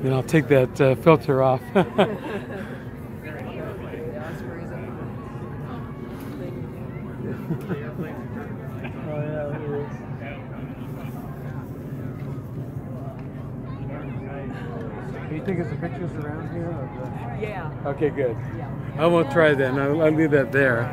Then I'll take that uh, filter off. Do you think it's the pictures around here? Yeah. Okay, good. Yeah. I won't try that. I'll, I'll leave that there.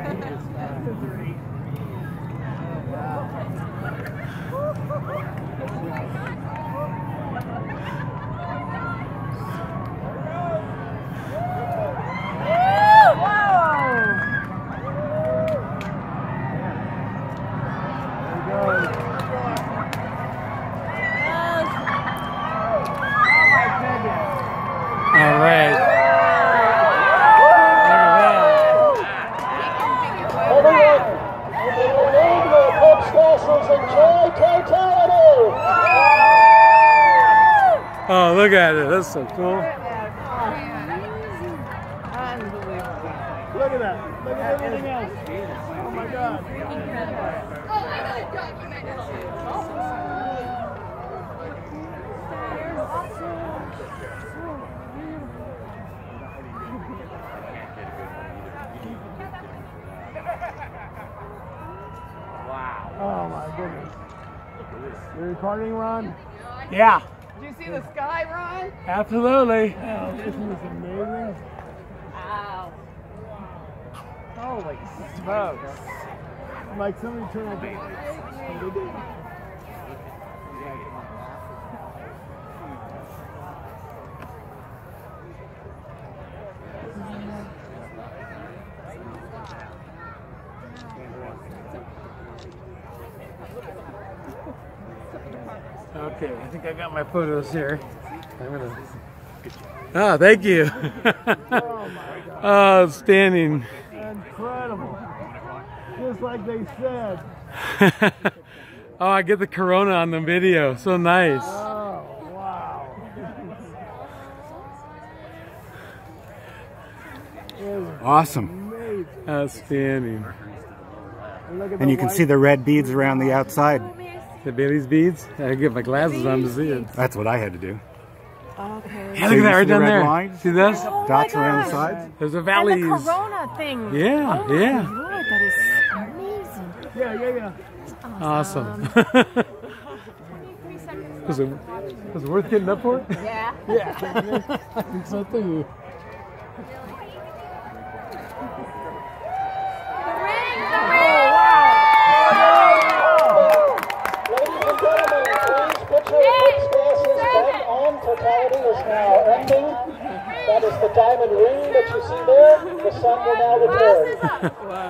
All right. Look at that. Oh, look at it. That's so cool. Look at that. Look at everything else. Oh my God. Oh my goodness. You're recording, Ron? Yeah, Did you see the sky, Ron? absolutely. Oh, isn't amazing? Wow. Holy smokes. Like somebody turned on the lights. Okay, I think I got my photos here. I'm gonna. Ah, thank you. Oh my God. oh, outstanding. Incredible. Just like they said. oh, I get the corona on the video. So nice. Oh, wow. Awesome. amazing. Outstanding. And, And you can see the red beads around the outside. The Baily's beads. I get my glasses on to see it. That's what I had to do. Okay. Yeah, look at that right down red there. line? See this? Oh Dots my around the sides. There's a And valleys. the Corona thing. Yeah, oh my yeah. Lord, that is amazing. Yeah, yeah, yeah. Awesome. was, it, was it worth getting up for? Yeah. Yeah. I think so too. is now ending. That is the diamond ring that you see there. The sun will now return. wow.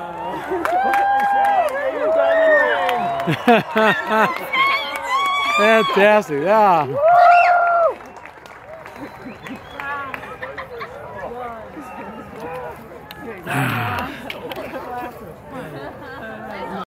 Fantastic, yeah. Ah.